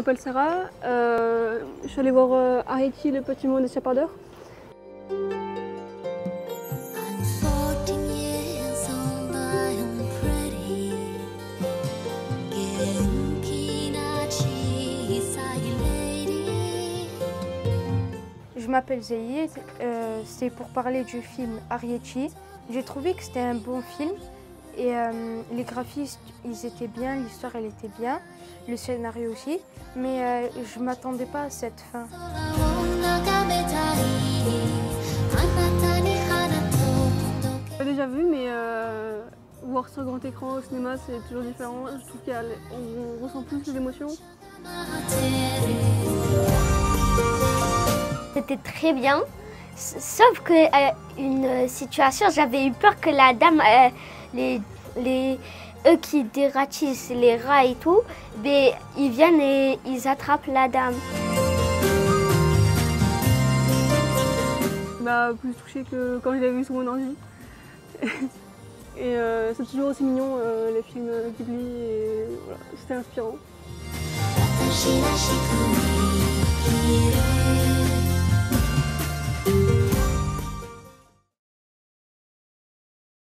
m'appelle Sarah. Euh, je suis allée voir euh, le petit monde des chapardeurs. Je m'appelle Zayed, euh, c'est pour parler du film Arietti. J'ai trouvé que c'était un bon film et euh, les graphistes ils étaient bien, l'histoire elle était bien, le scénario aussi, mais euh, je ne m'attendais pas à cette fin. J'ai déjà vu, mais euh, voir sur grand écran au cinéma c'est toujours différent. Je trouve qu'on ressent plus les émotions. C'était très bien, sauf que une situation, j'avais eu peur que la dame, les, les, eux qui dératissent les rats et tout, mais ils viennent et ils attrapent la dame. m'a plus touché que quand je l'avais vu sur mon ordi. et euh, c'est toujours aussi mignon euh, les films Ghibli et voilà, c'était inspirant.